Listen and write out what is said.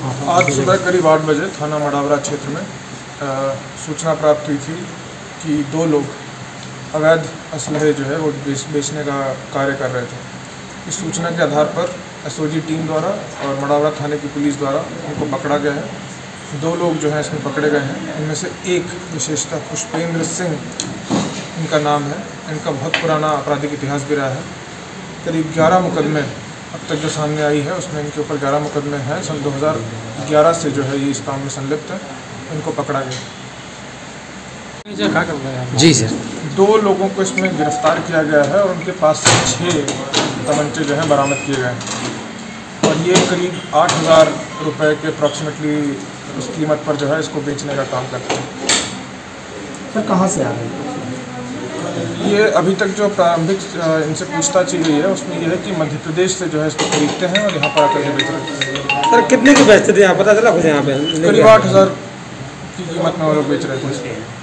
आज सुबह करीब आठ बजे थाना मडावरा क्षेत्र में सूचना प्राप्त हुई थी कि दो लोग अवैध असलहे जो है वो बेच, बेचने का कार्य कर रहे थे। इस सूचना के आधार पर एसओजी टीम द्वारा और मडावरा थाने की पुलिस द्वारा उनको पकड़ा गया है। दो लोग जो हैं इसमें पकड़े गए हैं। इनमें से एक विशेषता पुष्पेंद्र सिंह, इनका नाम है। इनका बहुत पुराना आपराधिक इतिहास भी रहा है। करीब 11 मुकदमे अब तक जो सामने आई है उसमें इनके ऊपर 11 मुकदमे हैं। सन 2011 से जो है ये इस काम में संलिप्त है। इनको पकड़ा गया। जी सर दो लोगों को इसमें गिरफ़्तार किया गया है और उनके पास से छः तमंचे जो हैं बरामद किए गए हैं। और ये करीब आठ हज़ार रुपये के अप्रॉक्सीमेटली उस कीमत पर जो है इसको बेचने का काम करते हैं। सर कहाँ से आ रहे हैं? ये अभी तक जो प्रारंभिक इनसे पूछताछ की गई है उसमें यह है कि मध्य प्रदेश से जो है इसको खरीदते हैं और यहाँ पर आकर के बेच हैं। सर कितने की बेचते थे? यहाँ पता चला कुछ यहाँ पे? करीब आठ हज़ार की कीमत में वो लोग बेच रहे थे।